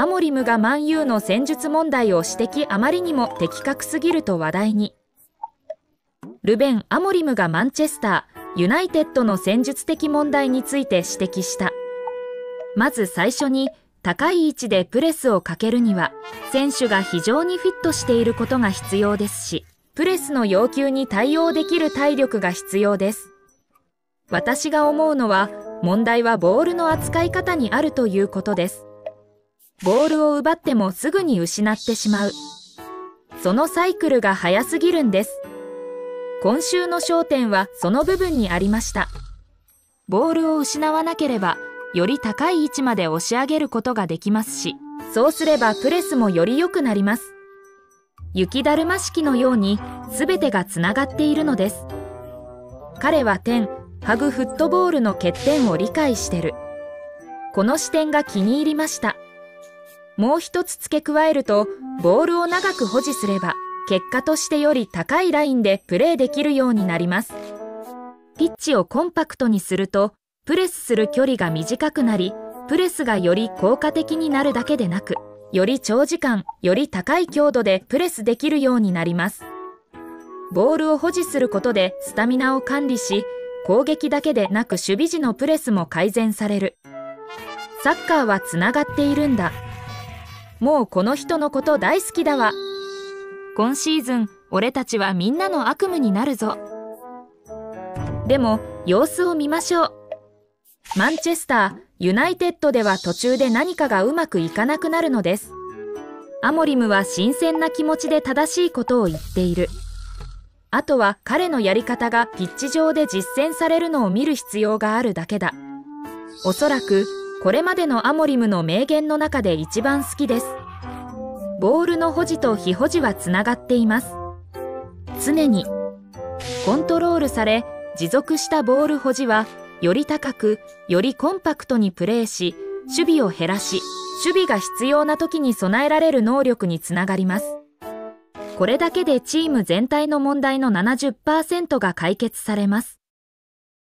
アモリムがマンユーの戦術問題を指摘あまりにも的確すぎると話題に。ルベン・アモリムがマンチェスター、ユナイテッドの戦術的問題について指摘した。まず最初に、高い位置でプレスをかけるには、選手が非常にフィットしていることが必要ですし、プレスの要求に対応できる体力が必要です。私が思うのは、問題はボールの扱い方にあるということです。ボールを奪ってもすぐに失ってしまう。そのサイクルが早すぎるんです。今週の焦点はその部分にありました。ボールを失わなければ、より高い位置まで押し上げることができますし、そうすればプレスもより良くなります。雪だるま式のように全てがつながっているのです。彼は点、ハグフットボールの欠点を理解してる。この視点が気に入りました。もう一つ付け加えると、ボールを長く保持すれば、結果としてより高いラインでプレーできるようになります。ピッチをコンパクトにすると、プレスする距離が短くなり、プレスがより効果的になるだけでなく、より長時間、より高い強度でプレスできるようになります。ボールを保持することでスタミナを管理し、攻撃だけでなく守備時のプレスも改善される。サッカーはつながっているんだ。もうこの人のこと大好きだわ。今シーズン、俺たちはみんなの悪夢になるぞ。でも、様子を見ましょう。マンチェスター、ユナイテッドでは途中で何かがうまくいかなくなるのです。アモリムは新鮮な気持ちで正しいことを言っている。あとは彼のやり方がピッチ上で実践されるのを見る必要があるだけだ。おそらく、これまでのアモリムの名言の中で一番好きです。ボールの保持と非保持はつながっています。常に、コントロールされ、持続したボール保持はより高く、よりコンパクトにプレーし、守備を減らし、守備が必要な時に備えられる能力につながります。これだけでチーム全体の問題の70%が解決されます。